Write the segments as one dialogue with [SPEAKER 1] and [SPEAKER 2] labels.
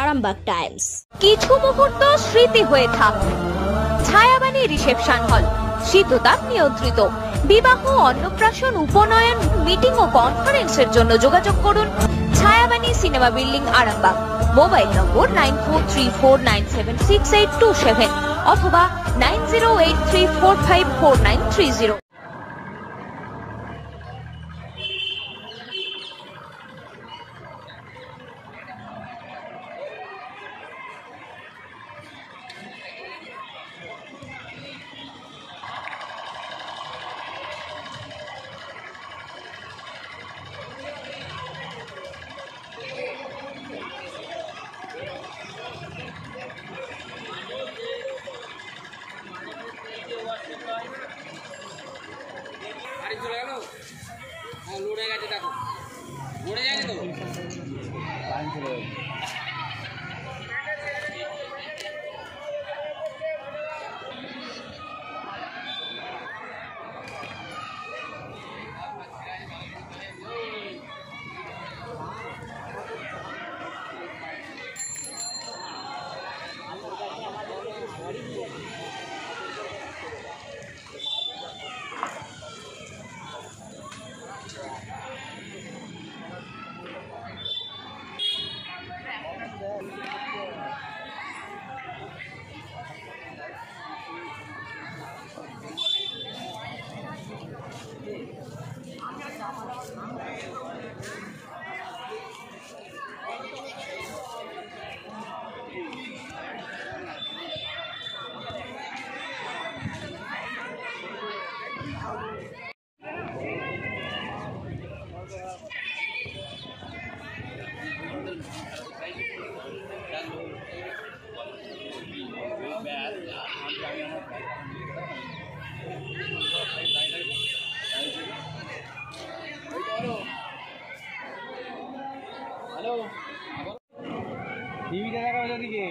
[SPEAKER 1] Arambagh Times.
[SPEAKER 2] কিছু মুহূর্ত স্মৃতি হয়ে থাক। ছায়াবাণী রিসেপশন হল। শীততাপ নিয়ন্ত্রিত। বিবাহ, অন্নপ্রাশন, উপনয়ন, মিটিং ও কনফারেন্সের জন্য যোগাযোগ করুন Chhayabani cinema building Arambagh. Mobile number nine four three four nine seven six eight two seven অথবা nine zero eight three four five four nine three zero.
[SPEAKER 3] চলে গেল? হ্যাঁ লোড গেছে দেখো। লড়ে যায়নি তো? দেখা ওদিকে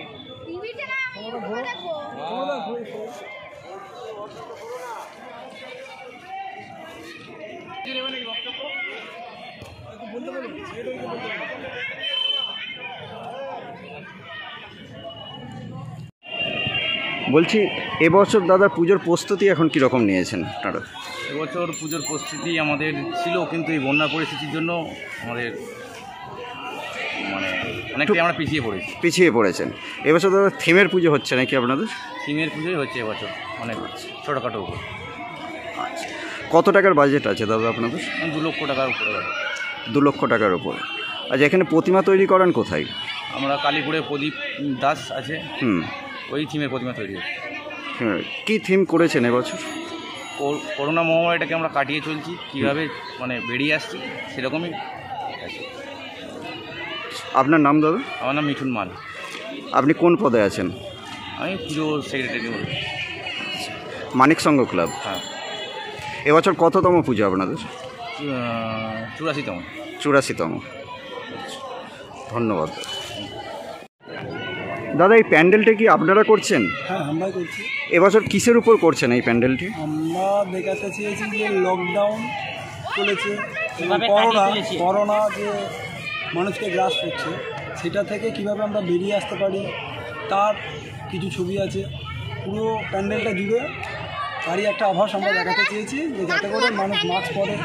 [SPEAKER 4] বলছি, এবছর দাদা পুজোর প্রস্তুতি এখন কীরকম নিয়েছেন আপনারা?
[SPEAKER 5] এবছর পুজোর প্রস্তুতি আমাদের ছিল, কিন্তু এই বন্যা পরিস্থিতির জন্য আমাদের অনেকটাই আমরা পিছিয়ে পড়েছি।
[SPEAKER 4] পিছিয়ে পড়েছেন। এবছর দাদা থিমের পুজো হচ্ছে নাকি আপনাদের?
[SPEAKER 5] থিমের পুজোই হচ্ছে এবছর অনেক হচ্ছে ছোটোখাটো উপর।
[SPEAKER 4] আচ্ছা। কত টাকার বাজেট আছে দাদা আপনাদের?
[SPEAKER 5] দু লক্ষ টাকার উপরে
[SPEAKER 4] দু লক্ষ টাকার উপর। আচ্ছা এখানে প্রতিমা তৈরি করেন কোথায়?
[SPEAKER 5] আমরা কালীপুরে প্রদীপ দাস আছে।
[SPEAKER 4] হুম।
[SPEAKER 5] ওই থিমের প্রতিমা তৈরি হচ্ছে।
[SPEAKER 4] কী থিম করেছেন এবছর?
[SPEAKER 5] করোনা মহামারীটাকে আমরা কাটিয়ে চলছি। কীভাবে মানে বেরিয়ে আসছি সেরকমই।
[SPEAKER 4] আপনার নাম দাদা?
[SPEAKER 5] আমার নাম মিঠুন মাল।
[SPEAKER 4] আপনি কোন পদে আছেন?
[SPEAKER 5] আমি পুজো সেক্রেটারি বলি।
[SPEAKER 4] মানিক সংঘ ক্লাব।
[SPEAKER 5] হ্যাঁ।
[SPEAKER 4] এবছর কততম পুজো আপনাদের?
[SPEAKER 5] চুরাশিতম।
[SPEAKER 4] চুরাশিতম। ধন্যবাদ। দাদা এই প্যান্ডেলটা কি আপনারা করছেন?
[SPEAKER 6] হ্যাঁ আমরাই করছি।
[SPEAKER 4] এবছর কিসের উপর করছেন এই প্যান্ডেলটি?
[SPEAKER 6] আমরা দেখাতে চেয়েছি যে লকডাউন চলেছে করোনা করোনা যে মানুষকে গ্রাস করছে। সেটা থেকে কীভাবে আমরা বেরিয়ে আসতে পারি তার কিছু ছবি আছে। পুরো প্যান্ডেলটা জুড়ে তারই একটা আভাস আমরা দেখাতে চেয়েছি যে যাতে করে মানুষ মাস্ক পরে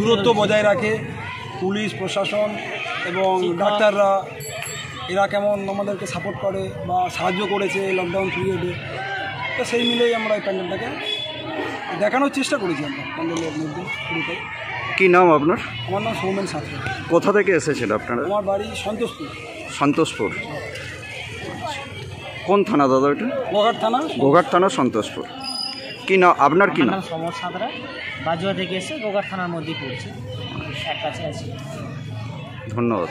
[SPEAKER 6] দূরত্ব বজায় রাখে। পুলিশ প্রশাসন এবং ডাক্তাররা এরা কেমন আমাদেরকে সাপোর্ট করে বা সাহায্য করেছে এই লকডাউন পিরিয়ডে তো সেই মিলেই আমরা এই প্যান্ডেলটাকে দেখানোর চেষ্টা করেছি আমরা প্যান্ডেলের মধ্যে পুরোটাই।
[SPEAKER 4] কি নাম আপনার?
[SPEAKER 6] আমার নাম সৌমেন সাঁতরা।
[SPEAKER 4] কোথা থেকে এসেছেন আপনারা?
[SPEAKER 6] আমার বাড়ি সন্তোষপুর।
[SPEAKER 4] সন্তোষপুর। কোন থানা দাদা ওইটা?
[SPEAKER 6] গোঘাট থানা।
[SPEAKER 4] গোঘাট থানা সন্তোষপুর। কি না আপনার কি নাম
[SPEAKER 7] সমর সাঁতরা। বাজুয়া থেকে এসে গোঘাট থানার মধ্যেই পড়ছে। এক কাছে আছে।
[SPEAKER 4] ধন্যবাদ।